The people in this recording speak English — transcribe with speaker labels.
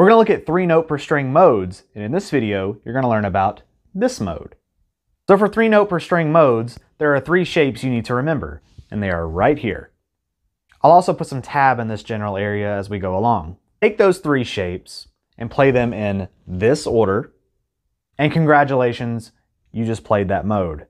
Speaker 1: We're going to look at three note per string modes, and in this video, you're going to learn about this mode. So for three note per string modes, there are three shapes you need to remember, and they are right here. I'll also put some tab in this general area as we go along. Take those three shapes and play them in this order, and congratulations, you just played that mode.